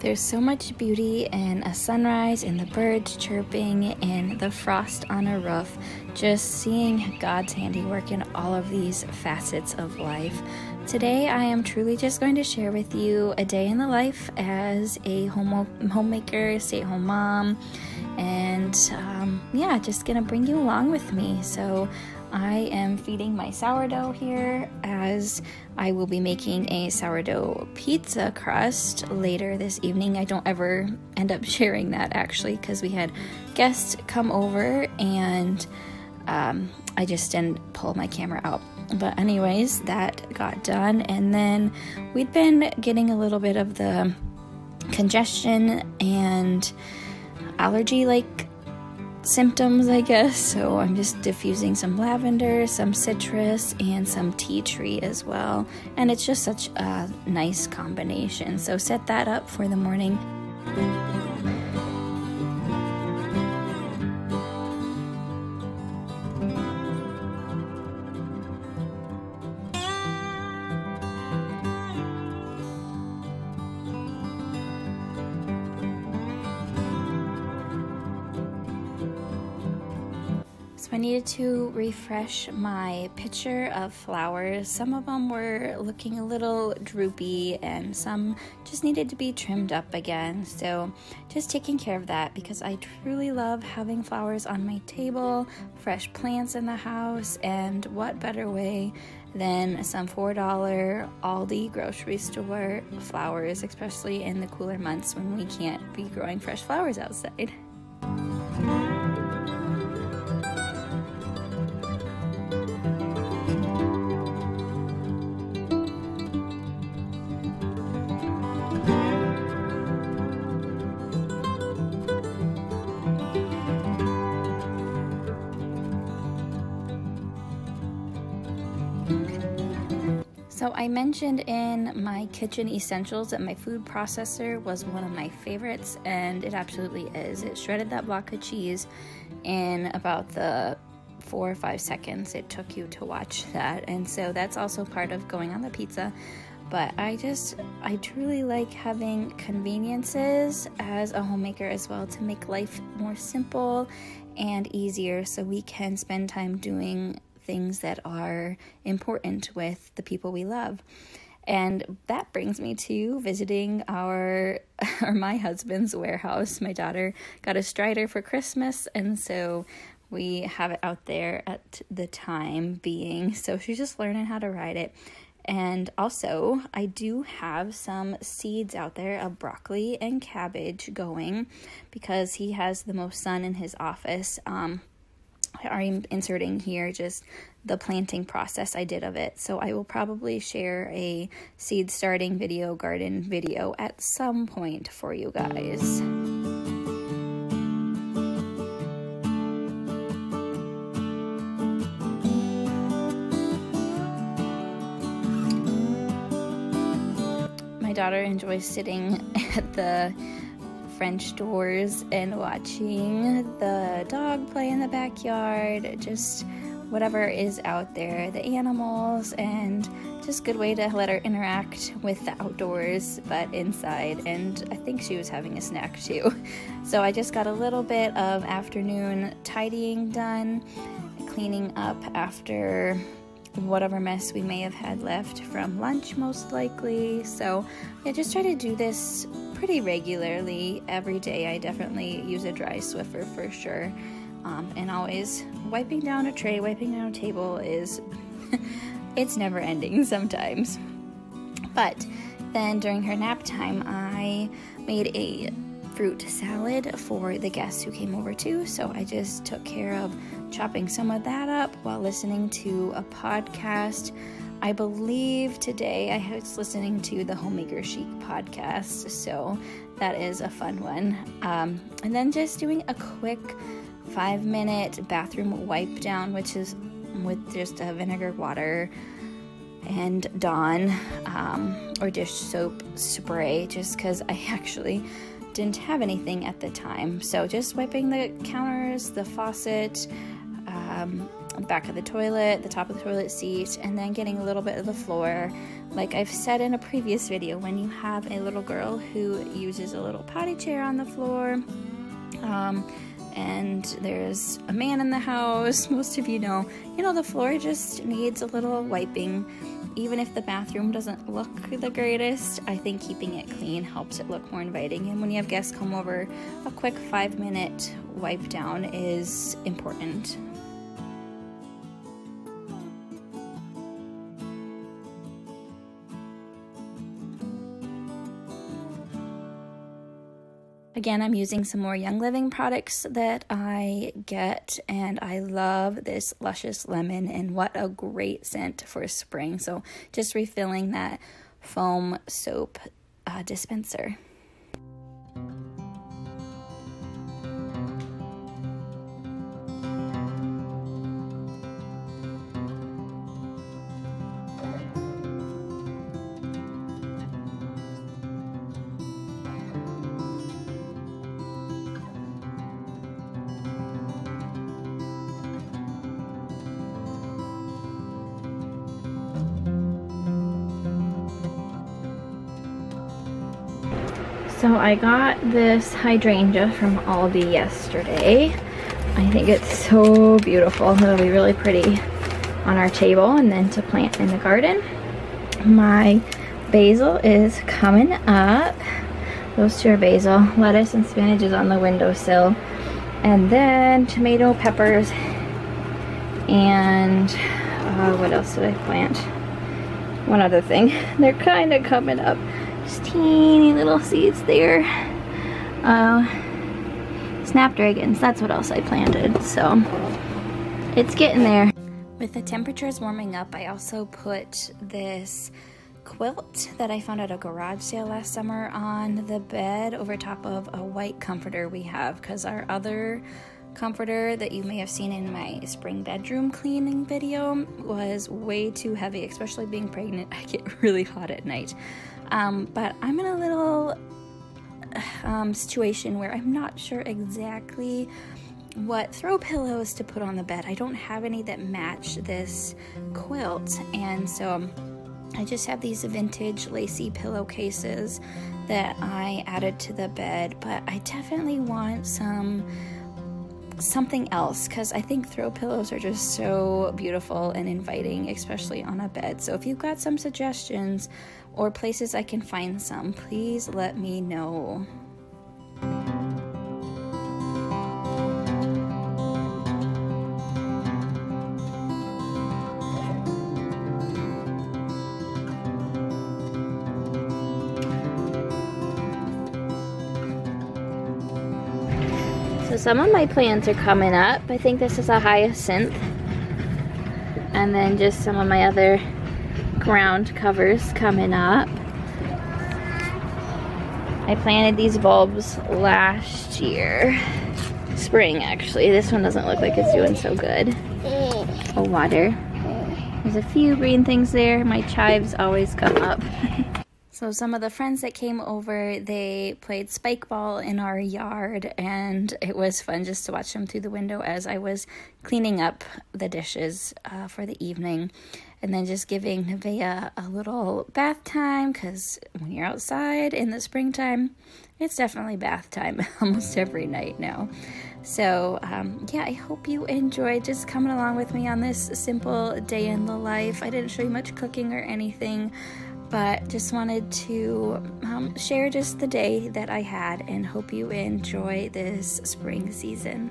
There's so much beauty in a sunrise, in the birds chirping, in the frost on a roof, just seeing God's handiwork in all of these facets of life. Today, I am truly just going to share with you a day in the life as a home homemaker, stay at home mom, and um, yeah, just gonna bring you along with me. So, I am feeding my sourdough here as I will be making a sourdough pizza crust later this evening. I don't ever end up sharing that actually because we had guests come over and um, I just didn't pull my camera out. But, anyways, that got done, and then we'd been getting a little bit of the congestion and allergy like symptoms, I guess. So I'm just diffusing some lavender, some citrus, and some tea tree as well. And it's just such a nice combination. So set that up for the morning. So I needed to refresh my pitcher of flowers. Some of them were looking a little droopy and some just needed to be trimmed up again. So just taking care of that because I truly love having flowers on my table, fresh plants in the house, and what better way than some $4 Aldi grocery store flowers, especially in the cooler months when we can't be growing fresh flowers outside. So, I mentioned in my kitchen essentials that my food processor was one of my favorites, and it absolutely is. It shredded that block of cheese in about the four or five seconds it took you to watch that, and so that's also part of going on the pizza. But I just, I truly like having conveniences as a homemaker as well to make life more simple and easier so we can spend time doing things that are important with the people we love. And that brings me to visiting our or my husband's warehouse. My daughter got a Strider for Christmas, and so we have it out there at the time being. So she's just learning how to ride it. And also, I do have some seeds out there of broccoli and cabbage going because he has the most sun in his office. Um, I'm inserting here just the planting process I did of it. So I will probably share a seed starting video, garden video at some point for you guys. My daughter enjoys sitting at the French doors and watching the dog play in the backyard, just whatever is out there, the animals, and just good way to let her interact with the outdoors, but inside. And I think she was having a snack too. So I just got a little bit of afternoon tidying done, cleaning up after whatever mess we may have had left from lunch, most likely. So I just try to do this pretty regularly every day. I definitely use a dry Swiffer for sure. Um, and always wiping down a tray, wiping down a table is it's never ending sometimes. But then during her nap time, I made a fruit salad for the guests who came over too. So I just took care of chopping some of that up while listening to a podcast. I believe today I was listening to the Homemaker Chic podcast, so that is a fun one. Um, and then just doing a quick five minute bathroom wipe down, which is with just a vinegar water and Dawn um, or dish soap spray, just because I actually didn't have anything at the time. So just wiping the counters, the faucet, um, back of the toilet, the top of the toilet seat, and then getting a little bit of the floor. Like I've said in a previous video, when you have a little girl who uses a little potty chair on the floor, um, and there's a man in the house, most of you know, you know, the floor just needs a little wiping. Even if the bathroom doesn't look the greatest, I think keeping it clean helps it look more inviting. And when you have guests come over, a quick five minute wipe down is important. Again, I'm using some more Young Living products that I get, and I love this Luscious Lemon, and what a great scent for spring. So just refilling that foam soap uh, dispenser. So I got this hydrangea from Aldi yesterday. I think it's so beautiful. It'll be really pretty on our table and then to plant in the garden. My basil is coming up. Those two are basil. Lettuce and spinach is on the windowsill. And then tomato, peppers, and uh, what else did I plant? One other thing. They're kind of coming up teeny little seeds there. Uh, snapdragons, that's what else I planted. So it's getting there. With the temperatures warming up, I also put this quilt that I found at a garage sale last summer on the bed over top of a white comforter we have because our other comforter that you may have seen in my spring bedroom cleaning video was way too heavy, especially being pregnant. I get really hot at night. Um, but I'm in a little um, situation where I'm not sure exactly what throw pillows to put on the bed. I don't have any that match this quilt, and so I just have these vintage lacy pillowcases that I added to the bed, but I definitely want some something else because I think throw pillows are just so beautiful and inviting, especially on a bed. So if you've got some suggestions or places I can find some, please let me know. Some of my plants are coming up. I think this is a hyacinth. And then just some of my other ground covers coming up. I planted these bulbs last year. Spring, actually. This one doesn't look like it's doing so good. Oh, water. There's a few green things there. My chives always come up. So some of the friends that came over, they played spike ball in our yard and it was fun just to watch them through the window as I was cleaning up the dishes uh, for the evening and then just giving Nevaeh a little bath time because when you're outside in the springtime, it's definitely bath time almost every night now. So, um, yeah, I hope you enjoyed just coming along with me on this simple day in the life. I didn't show you much cooking or anything but just wanted to um, share just the day that I had and hope you enjoy this spring season.